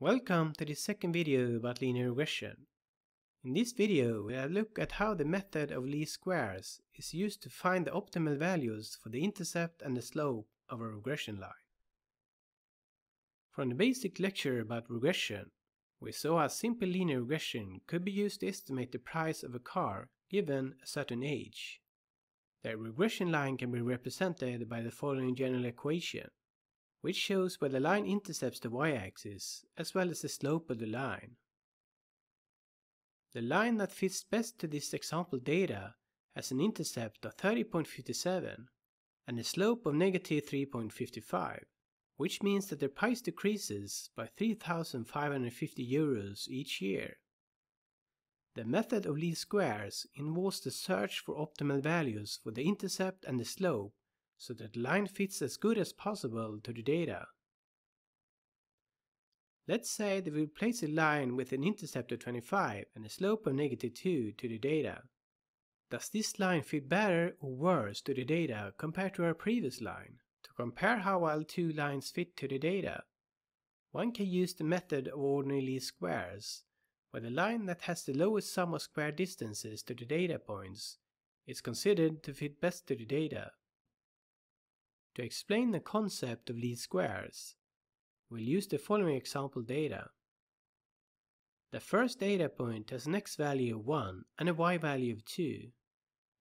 Welcome to the second video about linear regression. In this video we'll look at how the method of least squares is used to find the optimal values for the intercept and the slope of a regression line. From the basic lecture about regression, we saw how simple linear regression could be used to estimate the price of a car given a certain age. The regression line can be represented by the following general equation which shows where the line intercepts the y-axis as well as the slope of the line. The line that fits best to this example data has an intercept of 30.57 and a slope of negative 3.55, which means that the price decreases by 3,550 euros each year. The method of least squares involves the search for optimal values for the intercept and the slope so that the line fits as good as possible to the data. Let's say that we place a line with an intercept of 25 and a slope of negative 2 to the data. Does this line fit better or worse to the data compared to our previous line? To compare how well two lines fit to the data, one can use the method of ordinary least squares, where the line that has the lowest sum of square distances to the data points is considered to fit best to the data. To explain the concept of least squares, we'll use the following example data. The first data point has an x value of 1 and a y value of 2.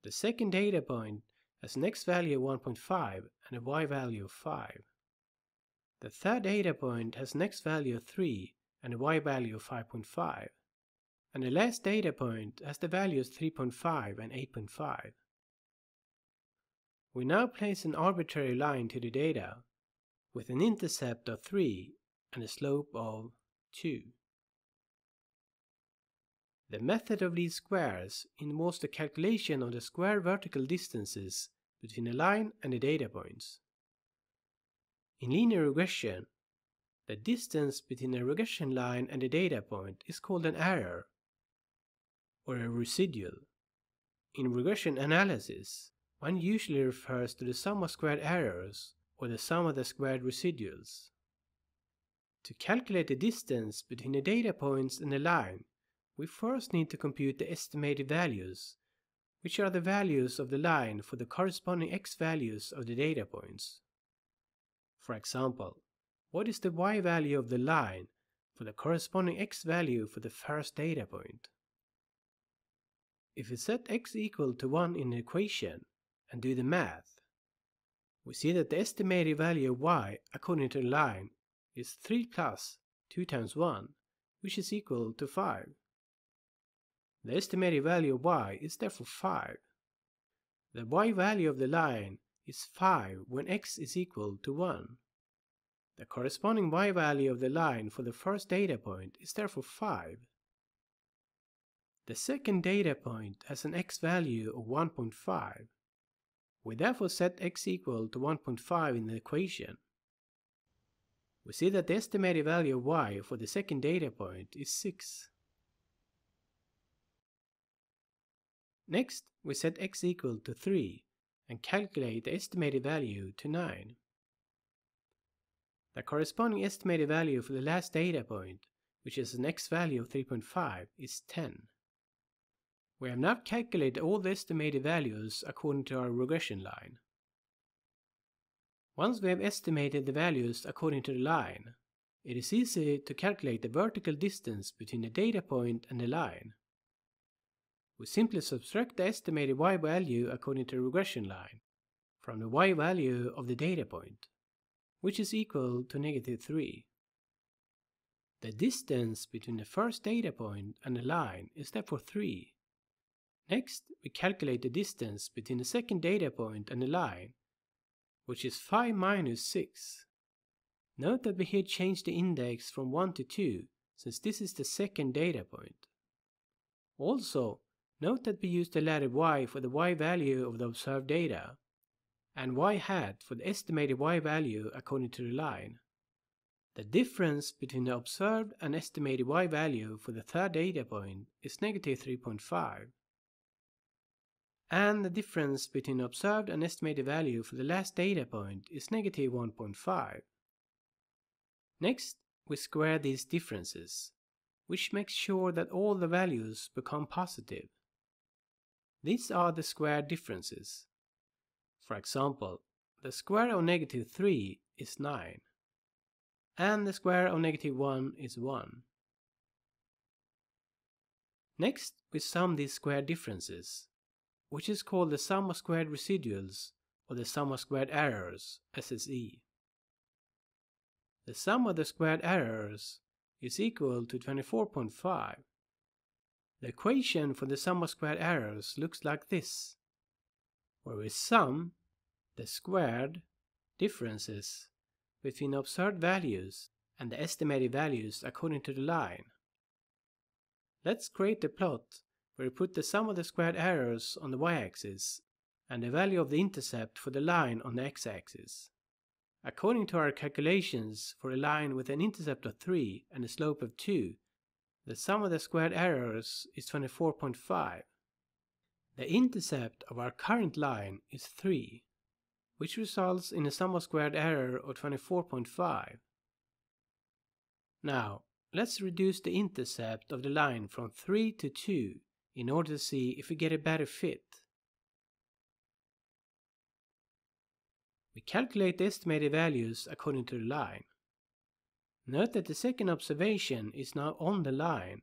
The second data point has an x value of 1.5 and a y value of 5. The third data point has an x value of 3 and a y value of 5.5. And the last data point has the values 3.5 and 8.5. We now place an arbitrary line to the data with an intercept of 3 and a slope of 2. The method of least squares involves the calculation of the square vertical distances between a line and the data points. In linear regression, the distance between a regression line and a data point is called an error, or a residual. In regression analysis, one usually refers to the sum of squared errors or the sum of the squared residuals. To calculate the distance between the data points and the line, we first need to compute the estimated values, which are the values of the line for the corresponding x values of the data points. For example, what is the y value of the line for the corresponding x value for the first data point? If we set x equal to 1 in the equation, and do the math, we see that the estimated value of y according to the line is 3 plus 2 times 1, which is equal to 5. The estimated value of y is therefore 5. The y value of the line is 5 when x is equal to 1. The corresponding y value of the line for the first data point is therefore 5. The second data point has an x value of 1.5, we therefore set x equal to 1.5 in the equation. We see that the estimated value of y for the second data point is 6. Next, we set x equal to 3 and calculate the estimated value to 9. The corresponding estimated value for the last data point, which is an x value of 3.5, is 10. We have now calculated all the estimated values according to our regression line. Once we have estimated the values according to the line, it is easy to calculate the vertical distance between the data point and the line. We simply subtract the estimated y value according to the regression line from the y value of the data point, which is equal to negative 3. The distance between the first data point and the line is therefore 3, Next, we calculate the distance between the second data point and the line, which is 5 minus 6. Note that we here change the index from 1 to 2, since this is the second data point. Also, note that we use the letter y for the y value of the observed data, and y hat for the estimated y value according to the line. The difference between the observed and estimated y value for the third data point is negative 3.5 and the difference between observed and estimated value for the last data point is negative 1.5. Next, we square these differences, which makes sure that all the values become positive. These are the square differences. For example, the square of negative 3 is 9, and the square of negative 1 is 1. Next, we sum these square differences, which is called the sum of squared residuals or the sum of squared errors, SSE. The sum of the squared errors is equal to 24.5. The equation for the sum of squared errors looks like this, where we sum the squared differences between observed values and the estimated values according to the line. Let's create a plot where we put the sum of the squared errors on the y-axis and the value of the intercept for the line on the x-axis. According to our calculations for a line with an intercept of 3 and a slope of 2, the sum of the squared errors is 24.5. The intercept of our current line is 3, which results in a sum of squared error of 24.5. Now, let's reduce the intercept of the line from 3 to 2 in order to see if we get a better fit. We calculate the estimated values according to the line. Note that the second observation is now on the line,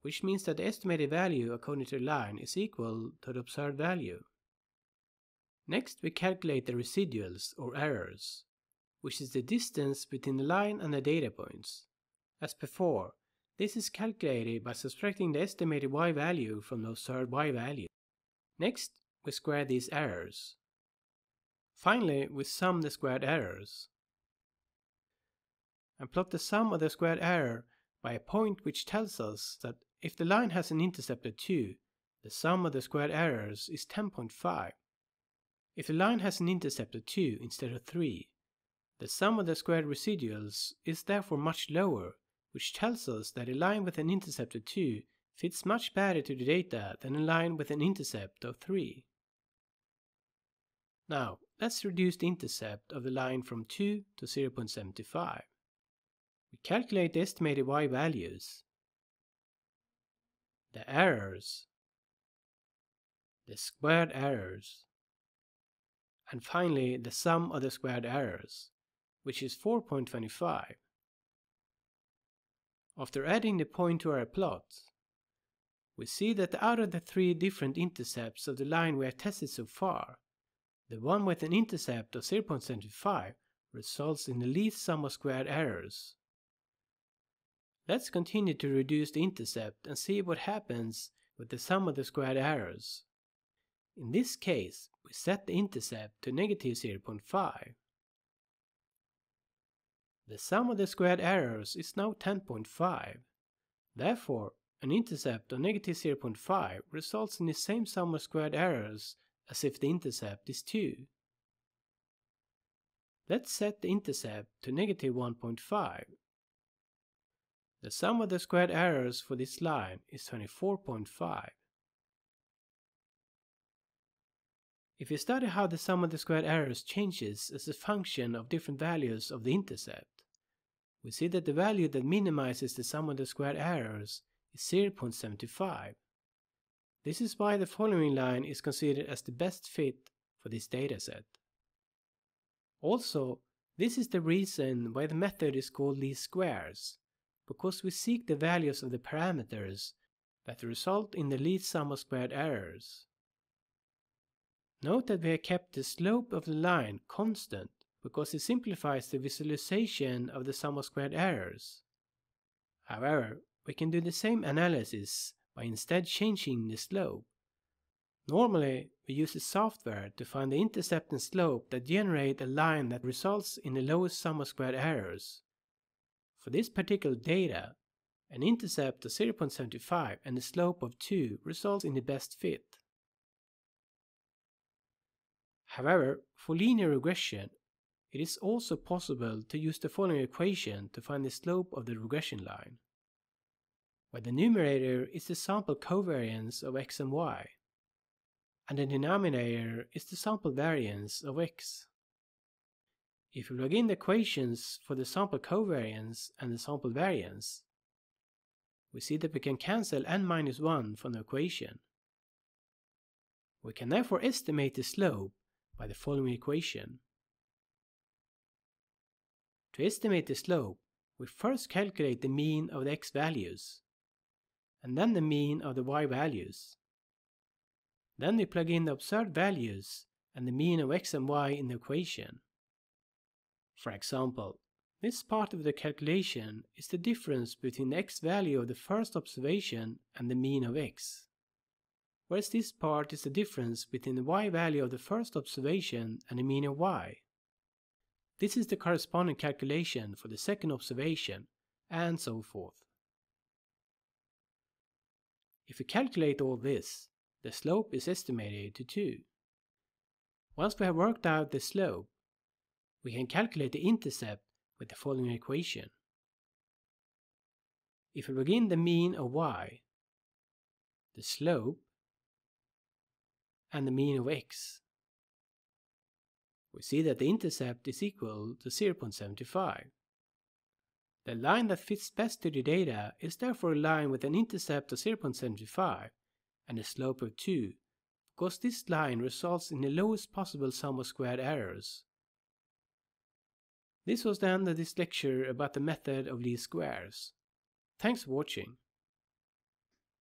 which means that the estimated value according to the line is equal to the observed value. Next we calculate the residuals or errors, which is the distance between the line and the data points. As before, this is calculated by subtracting the estimated y value from the observed y value. Next, we square these errors. Finally, we sum the squared errors. And plot the sum of the squared error by a point which tells us that if the line has an intercept of 2, the sum of the squared errors is 10.5. If the line has an intercept of 2 instead of 3, the sum of the squared residuals is therefore much lower, which tells us that a line with an intercept of 2 fits much better to the data than a line with an intercept of 3. Now, let's reduce the intercept of the line from 2 to 0.75. We calculate the estimated y values, the errors, the squared errors, and finally the sum of the squared errors, which is 4.25. After adding the point to our plot, we see that out of the three different intercepts of the line we have tested so far, the one with an intercept of 0.75 results in the least sum of squared errors. Let's continue to reduce the intercept and see what happens with the sum of the squared errors. In this case, we set the intercept to negative 0.5. The sum of the squared errors is now 10.5. Therefore, an intercept of negative 0.5 results in the same sum of squared errors as if the intercept is 2. Let's set the intercept to negative 1.5. The sum of the squared errors for this line is 24.5. If we study how the sum of the squared errors changes as a function of different values of the intercept, we see that the value that minimizes the sum of the squared errors is 0.75. This is why the following line is considered as the best fit for this dataset. Also, this is the reason why the method is called least squares, because we seek the values of the parameters that result in the least sum of squared errors. Note that we have kept the slope of the line constant because it simplifies the visualization of the sum of squared errors. However, we can do the same analysis by instead changing the slope. Normally, we use the software to find the intercept and slope that generate a line that results in the lowest sum of squared errors. For this particular data, an intercept of 0.75 and a slope of 2 results in the best fit. However, for linear regression, it is also possible to use the following equation to find the slope of the regression line, where the numerator is the sample covariance of x and y, and the denominator is the sample variance of x. If we plug in the equations for the sample covariance and the sample variance, we see that we can cancel n minus 1 from the equation. We can therefore estimate the slope by the following equation. To estimate the slope, we first calculate the mean of the x values, and then the mean of the y values. Then we plug in the observed values and the mean of x and y in the equation. For example, this part of the calculation is the difference between the x value of the first observation and the mean of x, whereas this part is the difference between the y value of the first observation and the mean of y. This is the corresponding calculation for the second observation, and so forth. If we calculate all this, the slope is estimated to 2. Once we have worked out the slope, we can calculate the intercept with the following equation. If we begin the mean of y, the slope, and the mean of x, we see that the intercept is equal to 0.75. The line that fits best to the data is therefore a line with an intercept of 0.75 and a slope of 2, because this line results in the lowest possible sum of squared errors. This was the end of this lecture about the method of least squares. Thanks for watching.